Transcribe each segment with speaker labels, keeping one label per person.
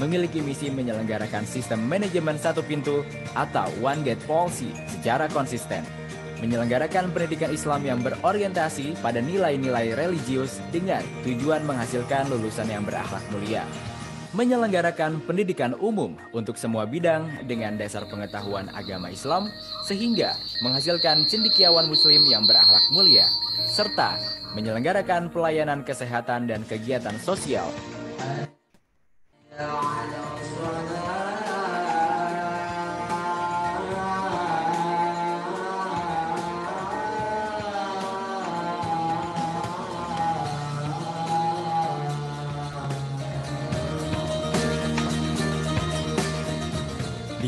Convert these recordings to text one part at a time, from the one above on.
Speaker 1: memiliki misi menyelenggarakan sistem manajemen satu pintu atau One Gate Policy secara konsisten. Menyelenggarakan pendidikan Islam yang berorientasi pada nilai-nilai religius dengan tujuan menghasilkan lulusan yang berakhlak mulia menyelenggarakan pendidikan umum untuk semua bidang dengan dasar pengetahuan agama Islam sehingga menghasilkan cendikiawan muslim yang berakhlak mulia serta menyelenggarakan pelayanan kesehatan dan kegiatan sosial Di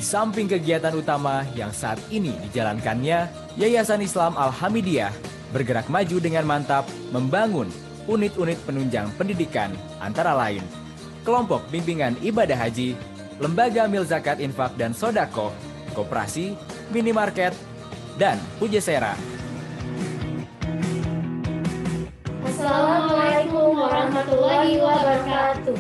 Speaker 1: samping kegiatan utama yang saat ini dijalankannya, Yayasan Islam Al-Hamidiyah bergerak maju dengan mantap membangun unit-unit penunjang pendidikan antara lain kelompok bimbingan ibadah haji, lembaga mil zakat infak dan sodako, koperasi, minimarket, dan pujasera.
Speaker 2: Assalamualaikum warahmatullahi wabarakatuh.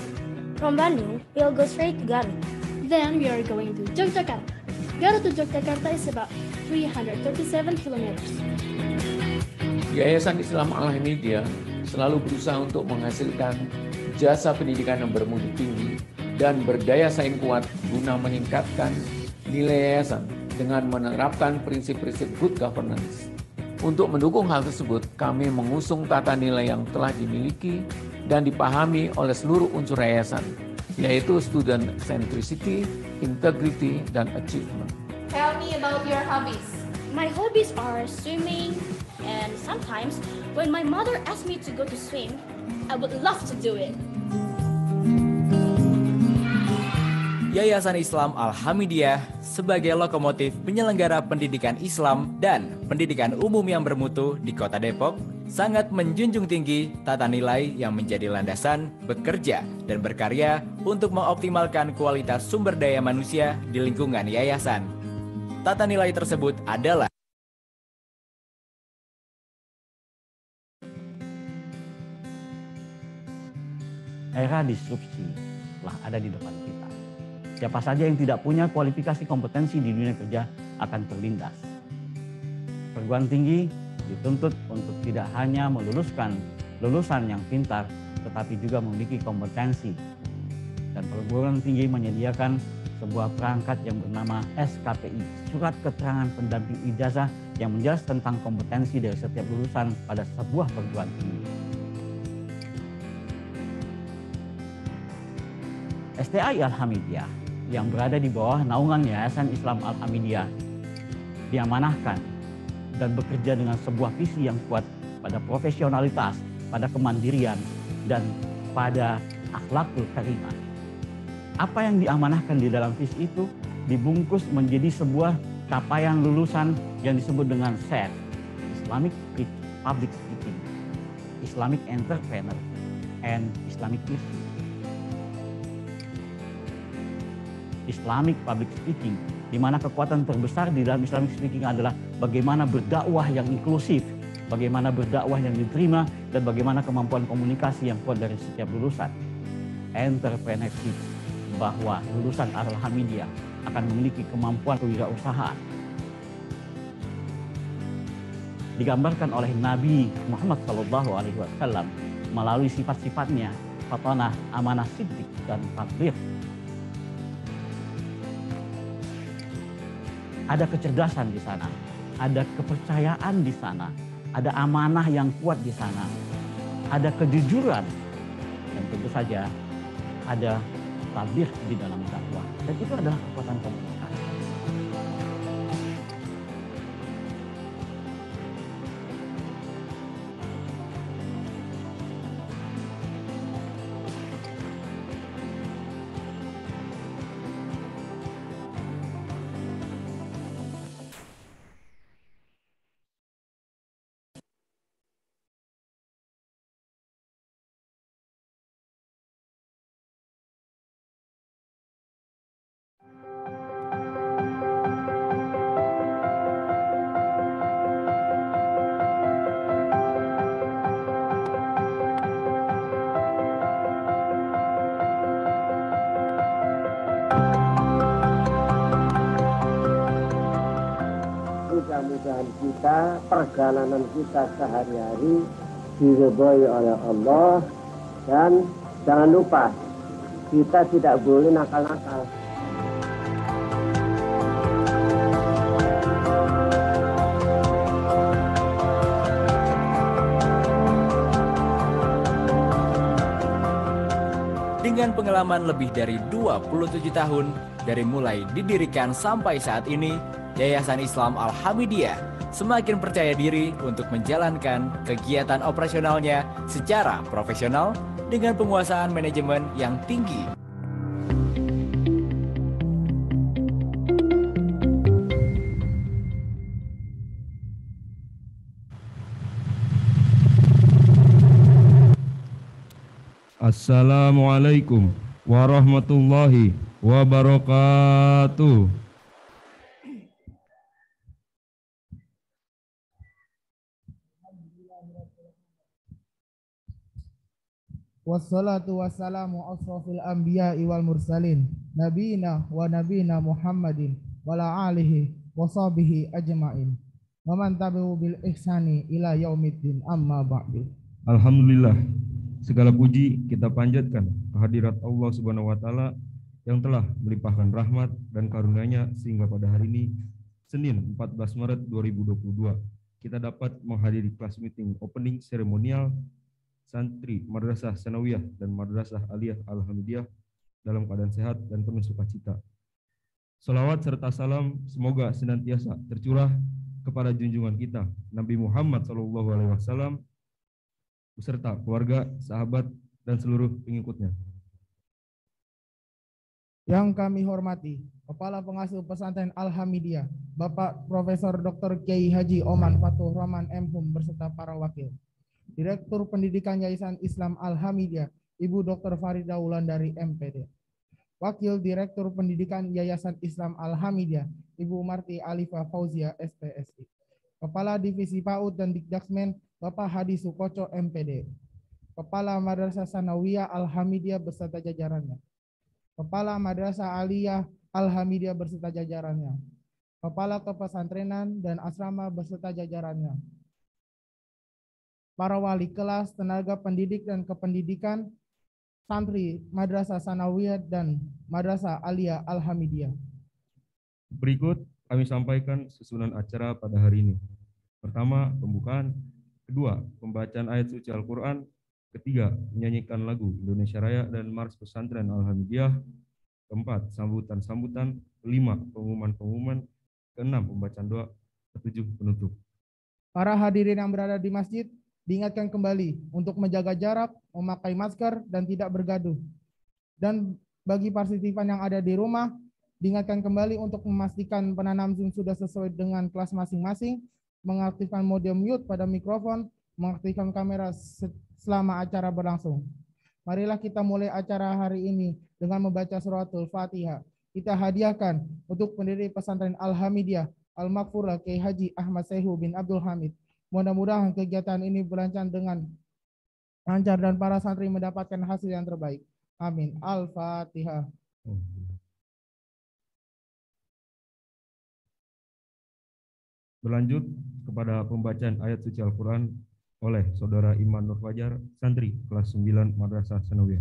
Speaker 3: From Bandung, we'll go straight to Garut.
Speaker 2: Then we are going to Yogyakarta. Garut to Yogyakarta is about 337 kilometers.
Speaker 4: Yayasan Islam Al-Hamidiyah selalu berusaha untuk menghasilkan jasa pendidikan yang bermutu tinggi dan berdaya saing kuat guna meningkatkan nilai yayasan dengan menerapkan prinsip-prinsip good governance. Untuk mendukung hal tersebut, kami mengusung tata nilai yang telah dimiliki dan dipahami oleh seluruh unsur yayasan, yaitu student centricity, integrity, dan achievement.
Speaker 5: Tell me about your hobbies.
Speaker 3: My hobbies are swimming, and sometimes when my mother asks me to go to swim, I would love to do it.
Speaker 1: Yayasan Islam Al-Hamidiyah sebagai lokomotif penyelenggara pendidikan Islam dan pendidikan umum yang bermutu di Kota Depok sangat menjunjung tinggi tata nilai yang menjadi landasan bekerja dan berkarya untuk mengoptimalkan kualitas sumber daya manusia di lingkungan yayasan. Tata nilai tersebut adalah
Speaker 6: era disrupsi telah ada di depan kita. Siapa saja yang tidak punya kualifikasi kompetensi di dunia kerja akan terlindas. Perguruan tinggi dituntut untuk tidak hanya meluluskan lulusan yang pintar, tetapi juga memiliki kompetensi. Dan perguruan tinggi menyediakan sebuah perangkat yang bernama SKPI, Surat Keterangan Pendamping Ijazah yang menjelaskan tentang kompetensi dari setiap lulusan pada sebuah perguruan tinggi. STI Al-Hamidiyah yang berada di bawah naungan Yayasan Islam Al-Hamidiyah diamanahkan dan bekerja dengan sebuah visi yang kuat pada profesionalitas, pada kemandirian, dan pada akhlakul karimah. Apa yang diamanahkan di dalam visi itu dibungkus menjadi sebuah capaian lulusan yang disebut dengan SED, Islamic Public Speaking, Islamic Entrepreneur, and Islamic Leadership. Islamic Public Speaking, di mana kekuatan terbesar di dalam Islamic Speaking adalah bagaimana berdakwah yang inklusif, bagaimana berdakwah yang diterima, dan bagaimana kemampuan komunikasi yang kuat dari setiap lulusan. Entrepreneurship, bahwa lulusan Al-Hamidiyah akan memiliki kemampuan kewirausahaan. Digambarkan oleh Nabi Muhammad SAW melalui sifat-sifatnya, fatanah, amanah, siddiq, dan tabligh ada kecerdasan di sana, ada kepercayaan di sana, ada amanah yang kuat di sana, ada kejujuran, dan tentu saja ada tabir di dalam dakwah. Dan itu adalah kekuatan komunikasi.
Speaker 7: Kita, perjalanan kita sehari-hari diridhoi oleh Allah dan jangan lupa kita tidak boleh nakal-nakal.
Speaker 1: Dengan pengalaman lebih dari 27 tahun, dari mulai didirikan sampai saat ini, Yayasan Islam Al-Hamidiyah semakin percaya diri untuk menjalankan kegiatan operasionalnya secara profesional dengan penguasaan manajemen yang tinggi.
Speaker 8: Assalamualaikum warahmatullahi wabarakatuh.
Speaker 9: Wassalatu wassalamu asrafil anbiya wal mursalin Nabina wa nabina Muhammadin Wala alihi wa sahbihi ajma'in. Wa man tabi'u bil ihsani ila yaumiddin amma ba'du.
Speaker 8: Alhamdulillah segala puji kita panjatkan kehadirat Allah Subhanahu wa taala yang telah melimpahkan rahmat dan karunia-Nya sehingga pada hari ini Senin 14 Maret 2022 kita dapat menghadiri kelas meeting opening seremonial santri Madrasah Sanawiyah dan Madrasah Aliyah Alhamdulillah dalam keadaan sehat dan penuh sukacita. Salawat serta salam semoga senantiasa tercurah kepada junjungan kita Nabi Muhammad SAW beserta keluarga, sahabat, dan seluruh pengikutnya.
Speaker 9: Yang kami hormati Kepala Pengasuh Pesantren Al-Hamidiyah Bapak Profesor Dr. Kiai Haji Oman Fatuh Rahman M. Hum beserta para wakil Direktur Pendidikan Yayasan Islam Al-Hamidiyah, Ibu Dr. Farida Wulandari MPD. Wakil Direktur Pendidikan Yayasan Islam Al-Hamidiyah, Ibu Marti Alifa Fauzia SPSI. Kepala Divisi PAUD dan Dikdaksmen, Bapak Hadi Sukoco MPD. Kepala Madrasah Sanawiyah Al-Hamidiyah beserta jajarannya. Kepala Madrasah Aliyah Al-Hamidiyah beserta jajarannya. Kepala Kepesantrenan dan Asrama beserta jajarannya para wali kelas, tenaga pendidik dan kependidikan, santri Madrasah Sanawiyah dan Madrasah Aliyah Alhamidiyah.
Speaker 8: Berikut kami sampaikan susunan acara pada hari ini. Pertama, pembukaan. Kedua, pembacaan ayat suci Al-Quran. Ketiga, menyanyikan lagu Indonesia Raya dan Mars Pesantren Alhamdulillah. Keempat, sambutan-sambutan. Kelima, pengumuman-pengumuman. Keenam, pembacaan doa. Ketujuh, penutup.
Speaker 9: Para hadirin yang berada di masjid, diingatkan kembali untuk menjaga jarak, memakai masker, dan tidak bergaduh. Dan bagi partisipan yang ada di rumah, diingatkan kembali untuk memastikan penanam Zoom sudah sesuai dengan kelas masing-masing, mengaktifkan mode mute pada mikrofon, mengaktifkan kamera selama acara berlangsung. Marilah kita mulai acara hari ini dengan membaca suratul Fatihah. Kita hadiahkan untuk pendiri pesantren Al-Hamidiyah, Al-Makfurah Kiai Haji Ahmad Sehu bin Abdul Hamid Mudah-mudahan kegiatan ini berlancar dengan lancar dan para santri mendapatkan hasil yang terbaik. Amin. Al-Fatihah.
Speaker 8: Berlanjut kepada pembacaan ayat suci Al-Quran oleh Saudara Iman Nur Fajar, santri kelas 9 Madrasah Sanawiyah.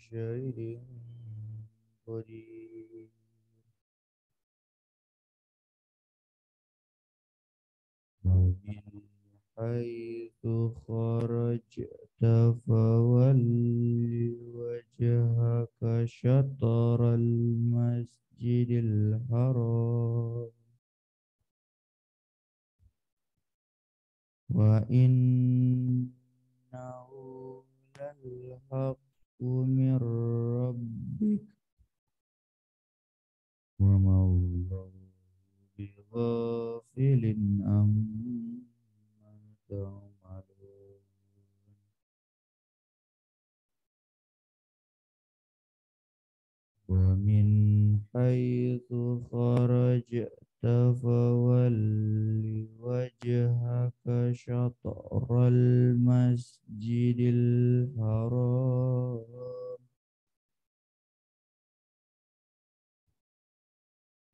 Speaker 10: شيء قدير. ومن حيث خرجت فول وجهك شطر المسجد الحرام. وإنه للحق من ربك وما الله بغافل عما تعملون. ومن حيث خرجت فول وجهك شطر المسجد الحرام.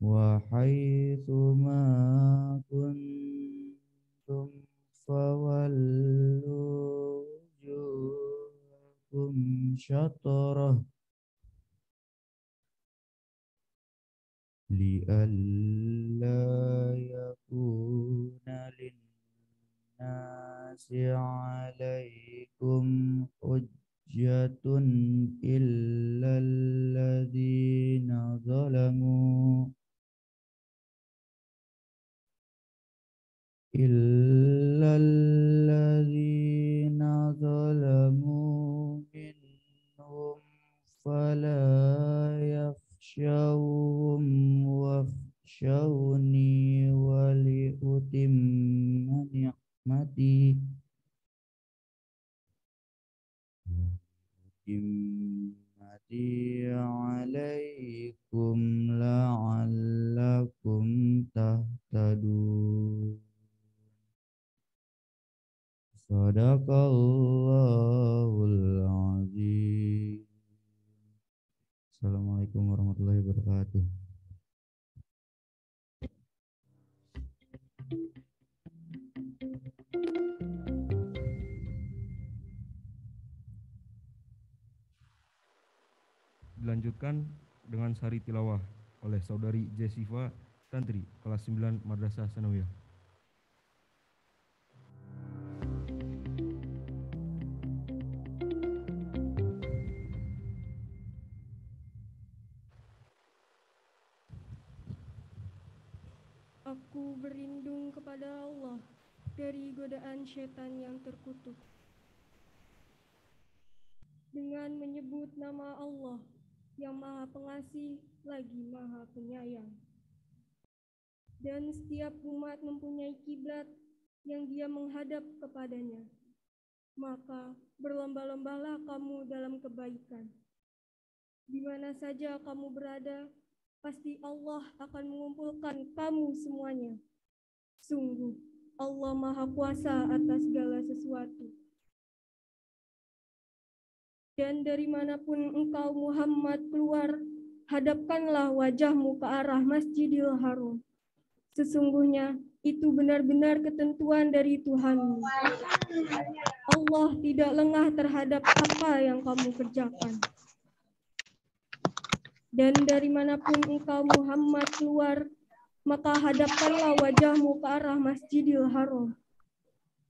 Speaker 10: وحيث ما كنتم فولوا وجوهكم شطره لئلا يكون للناس عليكم حجة إلا الذين ظلموا إلا الذين ظلموا منهم فلا يخشوهم واخشوني ولأتم نعمتي نعمتي عليكم لعلكم تهتدون صدق الله العظيم Assalamualaikum warahmatullahi wabarakatuh.
Speaker 8: Sari tilawah oleh saudari Jessiva Santri kelas 9 Madrasah Sanawiyah.
Speaker 11: Yang dia menghadap kepadanya. Maka berlomba-lombalah kamu dalam kebaikan. Di mana saja kamu berada, pasti Allah akan mengumpulkan kamu semuanya. Sungguh, Allah Maha Kuasa atas segala sesuatu. Dan dari mana pun engkau Muhammad keluar, hadapkanlah wajahmu ke arah Masjidil Haram. Sesungguhnya itu benar-benar ketentuan dari Tuhanmu. Allah tidak lengah terhadap apa yang kamu kerjakan. Dan dari mana pun engkau Muhammad keluar, maka hadapkanlah wajahmu ke arah Masjidil Haram.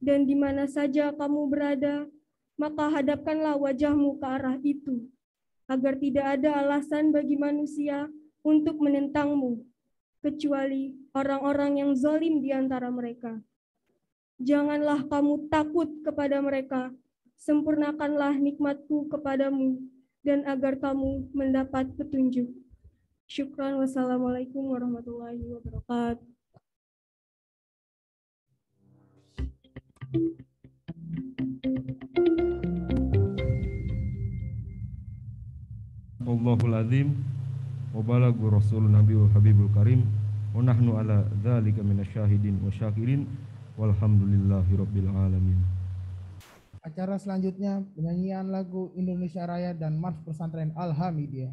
Speaker 11: Dan di mana saja kamu berada, maka hadapkanlah wajahmu ke arah itu, agar tidak ada alasan bagi manusia untuk menentangmu, kecuali orang-orang yang zalim di antara mereka. Janganlah kamu takut kepada mereka, sempurnakanlah nikmatku kepadamu, dan agar kamu mendapat petunjuk. Syukran wassalamualaikum warahmatullahi wabarakatuh.
Speaker 8: Allahul Azim wa rasulun nabiyul habibul karim wa nahnu ala dzalika minasyahidin wa syakirin walhamdulillahi rabbil alamin.
Speaker 12: Acara selanjutnya penyanyian lagu Indonesia Raya dan Mars Pesantren Alhamidiyah.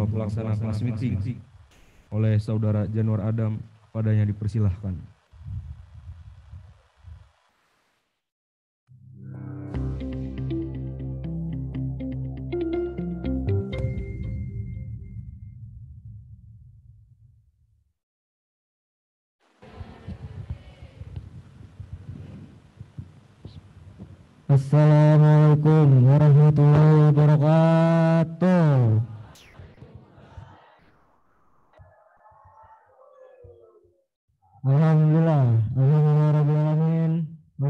Speaker 8: Ketua Pelaksana Kelas Meeting oleh Saudara Januar Adam padanya dipersilahkan.
Speaker 13: Assalamualaikum warahmatullahi wabarakatuh.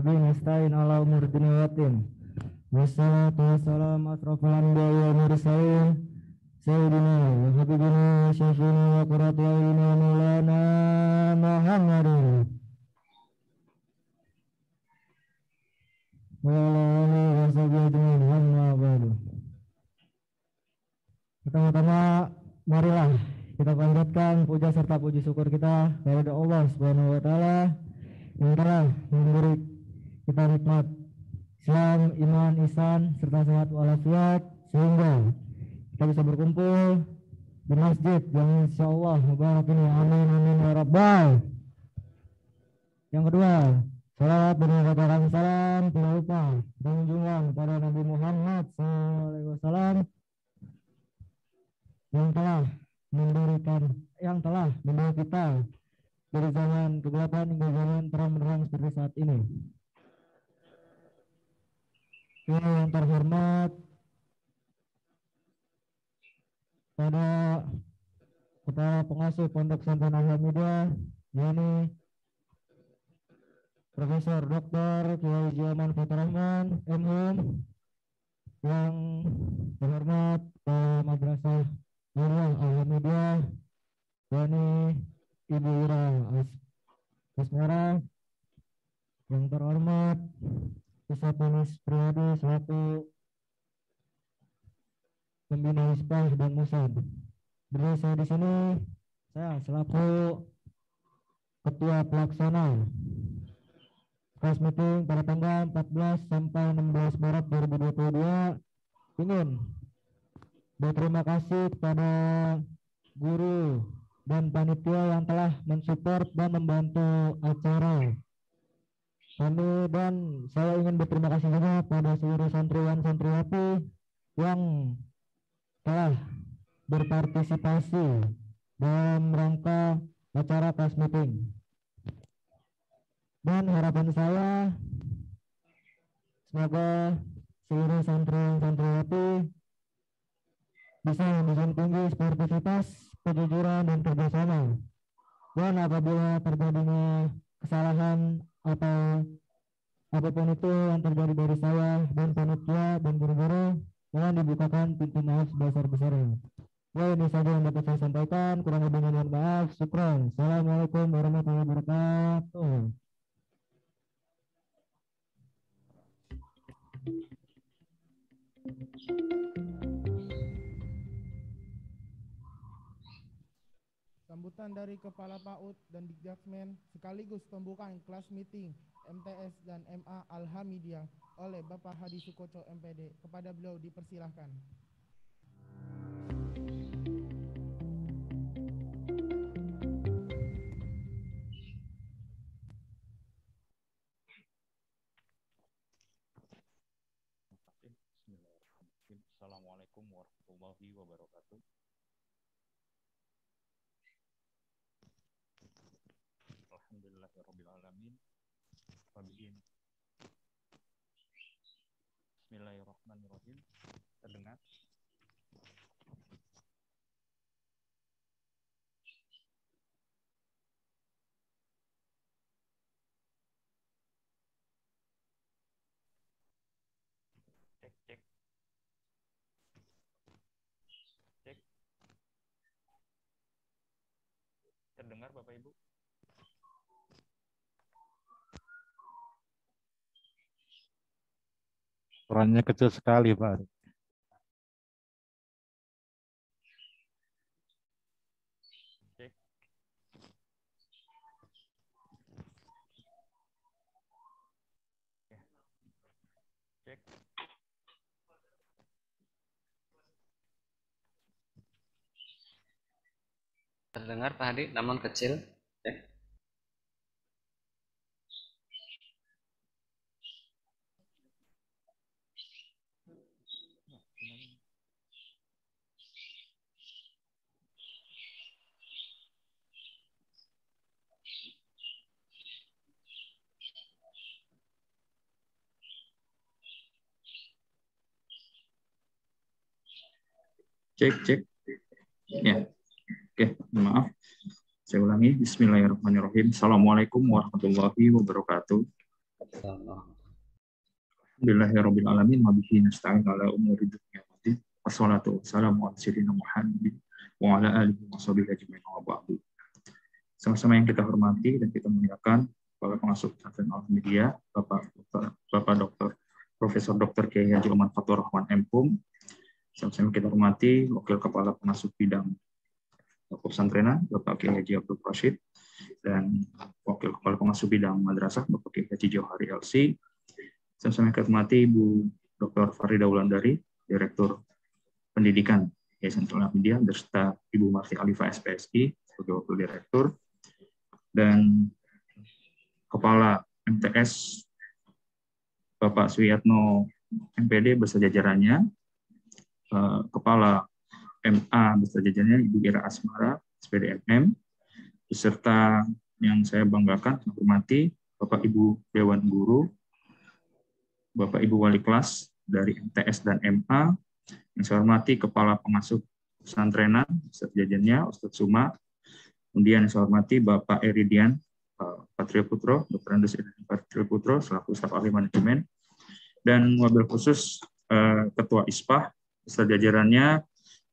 Speaker 13: Nasta'in ala umur. Wassalatu wassalamu asrafal anbiya wa mursalin. Sayyidina wa habibina wa wa maulana Muhammadin. Wa ala alihi wa sahbihi ajma'in. Pertama-tama marilah kita panjatkan puja serta puji syukur kita kepada Allah Subhanahu wa taala yang telah memberi kita nikmat Islam, iman, ihsan serta sehat walafiat sehingga kita bisa berkumpul di masjid yang insya Allah mubarak ini amin amin ya rabbal yang kedua Salawat dan salam tidak lupa dan pada Nabi Muhammad SAW yang telah memberikan yang telah membawa kita dari zaman kegelapan hingga zaman terang benderang seperti saat ini. Yang terhormat pada kepala pengasuh Pondok Pesantren Alhamdulillah yakni Profesor Dr. Kiai Jaman Fatrahman, MHum, yang terhormat Kepala Madrasah Nurul Alhamdulillah, yakni Ibu Ira As Asmara, yang terhormat Pusat Panis Priyadi selaku. Pembina Hispah dan Musad. Berdiri saya di sini, saya selaku Ketua Pelaksana. Kelas meeting pada tanggal 14 sampai 16 Maret 2022 ingin berterima kasih kepada guru dan panitia yang telah mensupport dan membantu acara kami dan saya ingin berterima kasih juga pada seluruh santriwan santriwati yang telah berpartisipasi dalam rangka acara kelas meeting dan harapan saya semoga seluruh santri santriwati bisa menjunjung tinggi sportivitas, kejujuran dan kerjasama. Dan apabila terjadinya kesalahan atau apa pun itu yang terjadi dari saya dan panitia dan guru-guru, jangan dibukakan pintu maaf sebesar-besarnya. Ya ini saja yang dapat saya sampaikan. Kurang lebihnya mohon maaf. Syukran. Assalamualaikum warahmatullahi wabarakatuh.
Speaker 9: Sambutan dari Kepala PAUD dan Dikjasmen sekaligus pembukaan kelas meeting MTS dan MA Alhamidiyah oleh Bapak Hadi Sukoco MPD. Kepada beliau dipersilahkan.
Speaker 14: Alhamdulillahirrabbilalamin. Wabihin. Bismillahirrahmanirrahim. Terdengar? Cek, cek. Cek. Terdengar Bapak Ibu?
Speaker 15: Suaranya kecil sekali, Pak.
Speaker 16: Terdengar Pak Hadi, namun kecil. Cek.
Speaker 17: Cek. Ya. Oke, maaf. Saya ulangi. Bismillahirrahmanirrahim. Assalamualaikum warahmatullahi wabarakatuh. Alhamdulillahirrahmanirrahim. Wabihi nasta'in ala umuri dunia waddin. Wassalatu wassalamu ala sayyidina Muhammadin wa ala alihi wa sahbihi ajma'in wa ba'du. Sama-sama yang kita hormati dan kita muliakan Bapak Pengasuh Pesantren Al-Media, Bapak. Bapak Dr. Profesor Dr. Kiai Haji Umar Fatur Rahman M. Sama-sama kita hormati Wakil Kepala Pengasuh Bidang Pesantrenan, Bapak Kiai Haji Abdul Rashid, dan Wakil Kepala Pengasuh Bidang Madrasah, Bapak Kiai Haji Johari LC. Sama-sama kita hormati Ibu Dr. Farida Wulandari, Direktur Pendidikan Yayasan Islam Media, beserta Ibu Marti Alifa SPSI sebagai Wakil Direktur, dan Kepala MTS Bapak Suyatno MPD beserta jajarannya, eh, Kepala MA beserta jajarannya Ibu Ira Asmara, SPDMM, beserta yang saya banggakan, saya hormati Bapak Ibu Dewan Guru, Bapak Ibu Wali Kelas dari MTS dan MA, yang saya hormati Kepala Pengasuh Pesantrenan, beserta jajarannya, Ustadz Suma, kemudian yang saya hormati Bapak Eridian eh, Patrio Putro, Dr. Andes Eridian Patrio Putro, selaku staf ahli manajemen, dan mobil khusus eh, Ketua ISPAH, beserta jajarannya,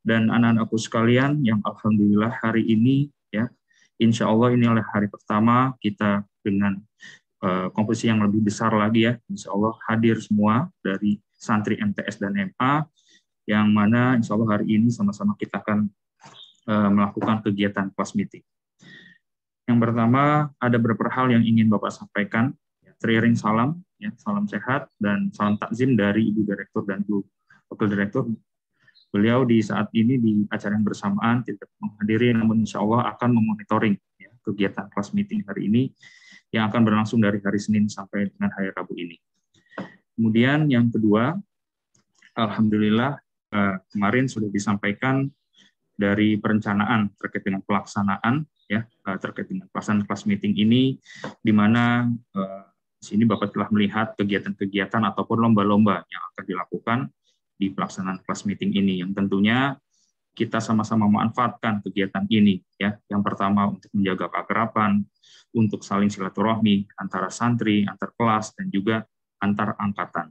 Speaker 17: dan anak-anakku sekalian yang alhamdulillah hari ini ya insya Allah ini adalah hari pertama kita dengan uh, komposisi yang lebih besar lagi ya. Insya Allah hadir semua dari santri MTS dan MA yang mana insya Allah hari ini sama-sama kita akan uh, melakukan kegiatan kelas meeting. Yang pertama ada beberapa hal yang ingin Bapak sampaikan. Ya, salam ya salam sehat dan salam takzim dari Ibu Direktur dan Ibu Wakil Direktur beliau di saat ini di acara yang bersamaan tidak menghadiri namun insya Allah akan memonitoring ya, kegiatan kelas meeting hari ini yang akan berlangsung dari hari Senin sampai dengan hari Rabu ini. Kemudian yang kedua, Alhamdulillah eh, kemarin sudah disampaikan dari perencanaan terkait dengan pelaksanaan ya eh, terkait dengan pelaksanaan kelas meeting ini di mana eh, di sini Bapak telah melihat kegiatan-kegiatan ataupun lomba-lomba yang akan dilakukan di pelaksanaan kelas meeting ini yang tentunya kita sama-sama memanfaatkan kegiatan ini ya. Yang pertama untuk menjaga keakraban, untuk saling silaturahmi antara santri, antar kelas dan juga antar angkatan.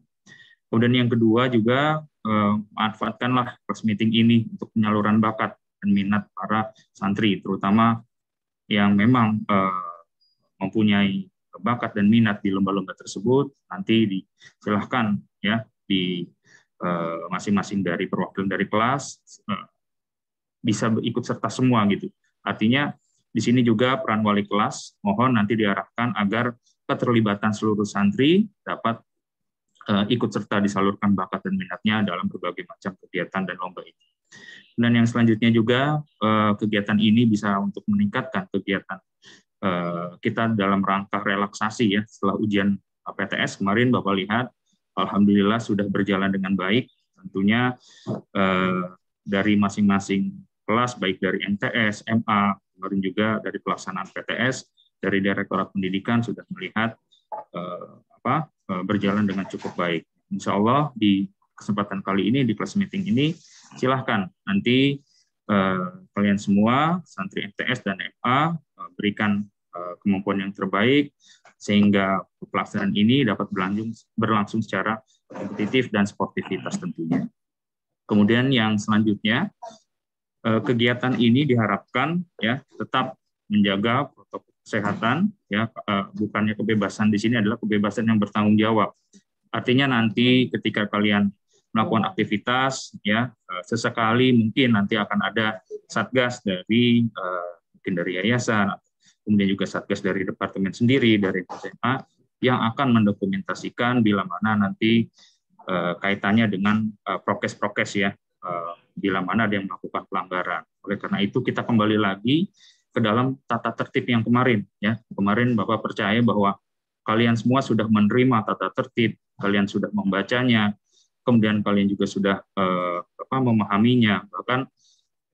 Speaker 17: Kemudian yang kedua juga eh, manfaatkanlah kelas meeting ini untuk penyaluran bakat dan minat para santri terutama yang memang eh, mempunyai bakat dan minat di lomba-lomba tersebut nanti disilahkan ya di masing-masing dari perwakilan dari kelas eh, bisa ikut serta semua gitu. Artinya di sini juga peran wali kelas mohon nanti diarahkan agar keterlibatan seluruh santri dapat eh, ikut serta disalurkan bakat dan minatnya dalam berbagai macam kegiatan dan lomba ini. Dan yang selanjutnya juga kegiatan ini bisa untuk meningkatkan kegiatan kita dalam rangka relaksasi ya setelah ujian PTS kemarin Bapak lihat alhamdulillah sudah berjalan dengan baik. Tentunya eh, dari masing-masing kelas, baik dari MTS, MA, kemarin juga dari pelaksanaan PTS, dari Direktorat Pendidikan sudah melihat eh, apa eh, berjalan dengan cukup baik. Insya Allah di kesempatan kali ini di kelas meeting ini silahkan nanti eh, kalian semua santri MTS dan MA eh, berikan kemampuan yang terbaik sehingga pelaksanaan ini dapat berlangsung, berlangsung secara kompetitif dan sportivitas tentunya. Kemudian yang selanjutnya eh, kegiatan ini diharapkan ya tetap menjaga protokol kesehatan ya eh, bukannya kebebasan di sini adalah kebebasan yang bertanggung jawab. Artinya nanti ketika kalian melakukan aktivitas ya eh, sesekali mungkin nanti akan ada satgas dari mungkin dari yayasan kemudian juga satgas dari departemen sendiri dari SMA yang akan mendokumentasikan bila mana nanti uh, kaitannya dengan uh, prokes-prokes ya uh, bila mana ada yang melakukan pelanggaran. Oleh karena itu kita kembali lagi ke dalam tata tertib yang kemarin ya. Kemarin Bapak percaya bahwa kalian semua sudah menerima tata tertib, kalian sudah membacanya, kemudian kalian juga sudah uh, apa memahaminya, bahkan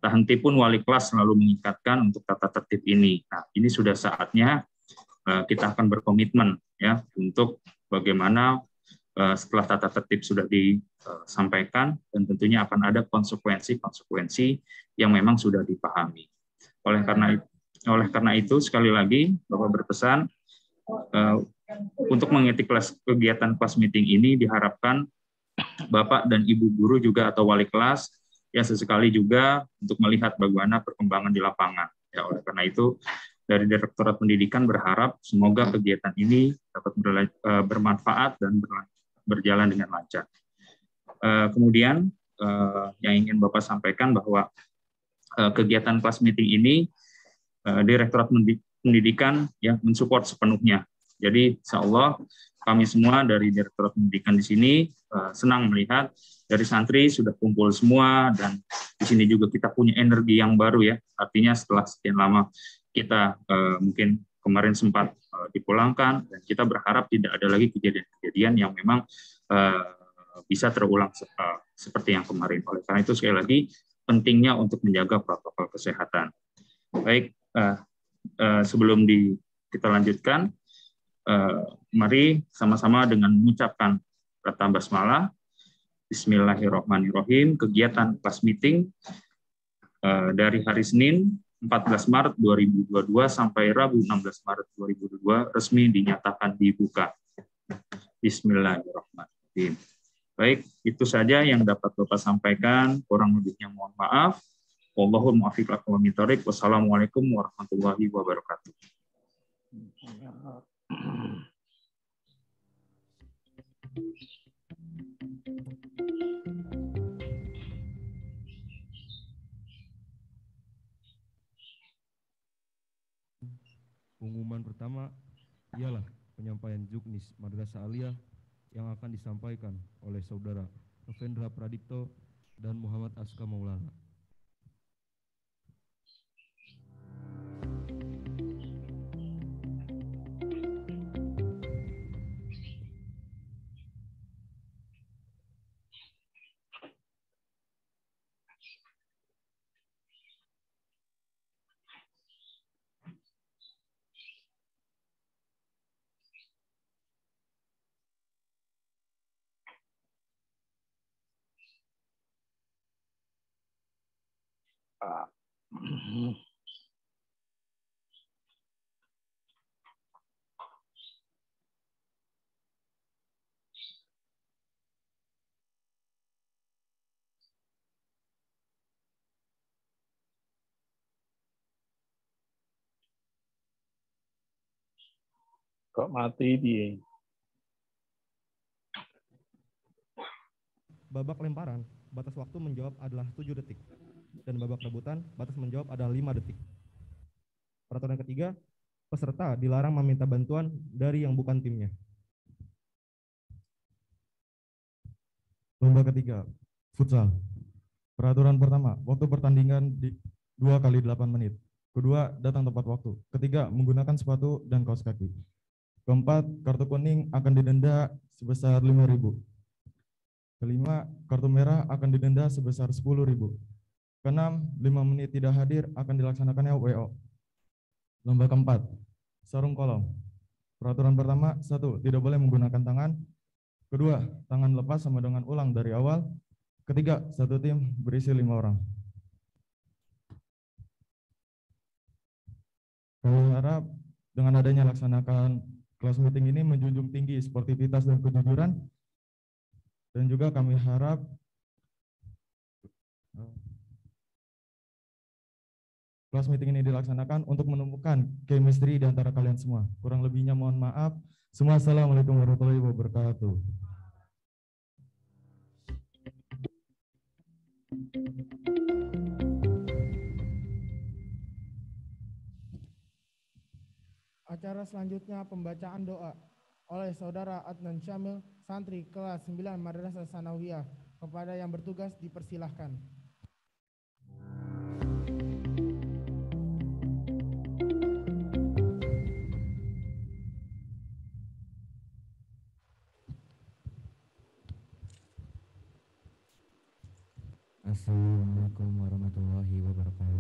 Speaker 17: tak henti pun wali kelas selalu mengingatkan untuk tata tertib ini. Nah, ini sudah saatnya uh, kita akan berkomitmen ya untuk bagaimana uh, setelah tata tertib sudah disampaikan dan tentunya akan ada konsekuensi-konsekuensi yang memang sudah dipahami. Oleh karena oleh karena itu sekali lagi Bapak berpesan uh, untuk mengikuti kelas kegiatan kelas meeting ini diharapkan Bapak dan Ibu guru juga atau wali kelas ya sesekali juga untuk melihat bagaimana perkembangan di lapangan. Ya, oleh karena itu dari Direktorat Pendidikan berharap semoga kegiatan ini dapat eh, bermanfaat dan berjalan dengan lancar. Eh, kemudian eh, yang ingin Bapak sampaikan bahwa kegiatan kelas meeting ini Direktorat Pendidikan yang mensupport sepenuhnya. Jadi insya Allah kami semua dari Direktorat Pendidikan di sini eh, senang melihat dari santri sudah kumpul semua dan di sini juga kita punya energi yang baru ya. Artinya setelah sekian lama kita eh, mungkin kemarin sempat eh, dipulangkan dan kita berharap tidak ada lagi kejadian-kejadian yang memang eh, bisa terulang se- eh, seperti yang kemarin. Oleh karena itu sekali lagi pentingnya untuk menjaga protokol kesehatan. Baik, eh, eh, sebelum di, kita lanjutkan, mari sama-sama dengan mengucapkan kata basmalah. Bismillahirrahmanirrahim. Kegiatan kelas meeting eh, dari hari Senin 14 Maret 2022 sampai Rabu 16 Maret 2022 resmi dinyatakan dibuka. Bismillahirrahmanirrahim. Baik, itu saja yang dapat Bapak sampaikan. Kurang lebihnya mohon maaf. Wallahul muwaffiq lakum. Wassalamualaikum warahmatullahi wabarakatuh.
Speaker 8: Pengumuman pertama ialah penyampaian juknis Madrasah Aliyah yang akan disampaikan oleh saudara Novendra Pradipto dan Muhammad Aska Maulana.
Speaker 18: Kok mati dia?
Speaker 19: Babak lemparan, batas waktu menjawab adalah 7 detik. Dan babak rebutan, batas menjawab adalah 5 detik. Peraturan ketiga, peserta dilarang meminta bantuan dari yang bukan timnya.
Speaker 20: Lomba ketiga, futsal. Peraturan pertama, waktu pertandingan di 2 kali 8 menit. Kedua, datang tepat waktu. Ketiga, menggunakan sepatu dan kaos kaki. Keempat, kartu kuning akan didenda sebesar 5.000. Kelima, kartu merah akan didenda sebesar 10.000. Keenam, 5 menit tidak hadir akan dilaksanakannya WO. Lomba keempat, sarung kolong. Peraturan pertama, satu, tidak boleh menggunakan tangan. Kedua, tangan lepas sama dengan ulang dari awal. Ketiga, satu tim berisi lima orang. Kami harap dengan adanya laksanakan kelas meeting ini menjunjung tinggi sportivitas dan kejujuran. Dan juga kami harap kelas meeting ini dilaksanakan untuk menemukan chemistry di antara kalian semua. Kurang lebihnya mohon maaf. Semua assalamualaikum warahmatullahi wabarakatuh.
Speaker 9: Acara selanjutnya pembacaan doa oleh Saudara Adnan Syamil, santri kelas 9 Madrasah Sanawiyah. Kepada yang bertugas dipersilahkan.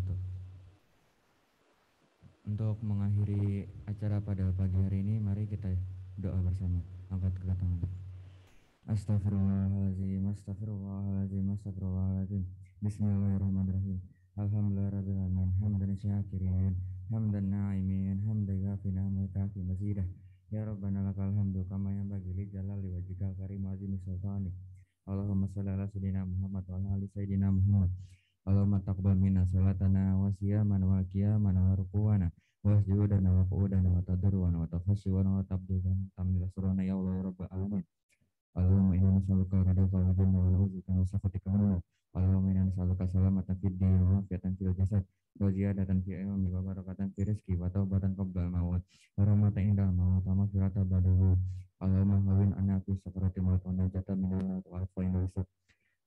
Speaker 21: Wabarakatuh. Untuk mengakhiri acara pada pagi hari ini, mari kita doa bersama. Angkat kedua tangan. Astagfirullahaladzim, astagfirullahaladzim, astagfirullahaladzim. Bismillahirrahmanirrahim. Alhamdulillahirrahmanirrahim. Hamdan syakirin, hamdan na'imin, hamdan ghafina, mutafi mazidah. Ya Rabbana lakal hamdu kama yang bagi li jalali wajika karim azimi sultani. Allahumma salli ala sayyidina Muhammad wa ala ali sayyidina Muhammad. Allahumma taqbal minna salatana wa siyamana wa qiyamana wa rukuwana wa sujudana wa qu'udana wa tadarruana wa tafasyiwana wa tabdudana tamila surana ya Allah ya Rabbal alamin. Allahumma inna nas'aluka ridhaka wa janna wa na'udzubika min sakhatika wa nar. nas'aluka salamatan fid din wa afiatan fil jasad wa ziyadatan fi ilmi wa barakatan fi rizqi wa taubatan qabla maut wa rahmatan indal maut wa maghfiratan ba'dahu Allahumma hawin anna fi sakrati maut wa najatan min al-maut wa inda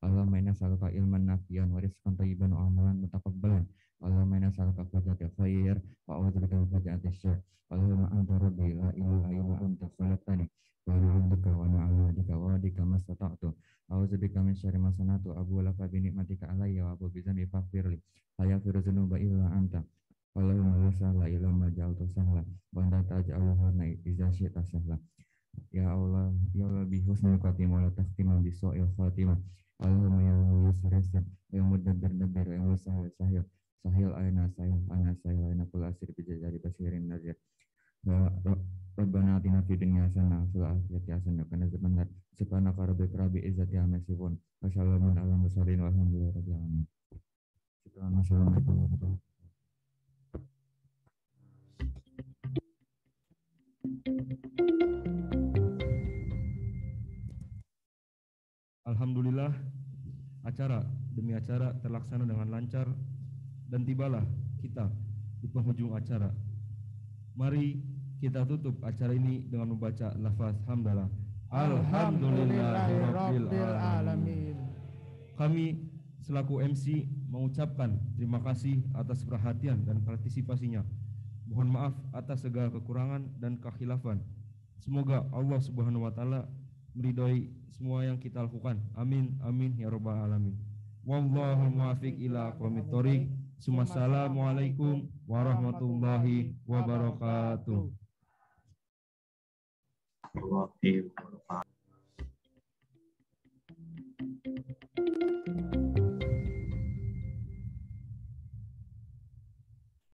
Speaker 21: Allahumma inna nas'aluka ilman nafian wa rizqan tayyiban wa amalan mutaqabbalan. Allahumma inna nas'aluka fajatil khair wa a'udzubika min fajatil syarr Allahumma anta rabbi la ilaha illa anta khalaqtani wa bihamdika wa na'udzuka wa bika mastata'tu a'udzubika min syarri ma abu laka bi ni'matika alayya wa abu bi dzanbi faghfirli la yaghfiru dzunuba illa anta. Allahumma la sahla illa ma ja'altu sahla wa anta taj'alul hazna idza syi'ta sahla. Ya Allah, Ya Allah bi husnil khatimah wa la takhtimah bi su'il khatimah Allahumma ya yusr yasir ya mudabbir dabbir ya musahil sahil sahil. Aina sahil sahil aina kul asir bi jazari basirin nazir. Rabbana atina fid dunya hasanah wa fil akhirati hasanah wa qina adzabannar subhanaka rabbika rabbil izzati amma yasifun. Wa mursalin walhamdulillahi rabbil alamin. Assalamualaikum warahmatullahi
Speaker 8: Alhamdulillah acara demi acara terlaksana dengan lancar dan tibalah kita di penghujung acara. Mari kita tutup acara ini dengan membaca lafaz hamdalah. Alhamdulillahirabbil alamin. Kami selaku MC mengucapkan terima kasih atas perhatian dan partisipasinya. Mohon maaf atas segala kekurangan dan kekhilafan. Semoga Allah Subhanahu wa taala meridhoi semua yang kita lakukan. Amin amin ya robbal alamin. Wallahu muwaffiq ila aqwamit thoriq. Assalamualaikum warahmatullahi wabarakatuh.
Speaker 17: Warahmatullahi wabarakatuh.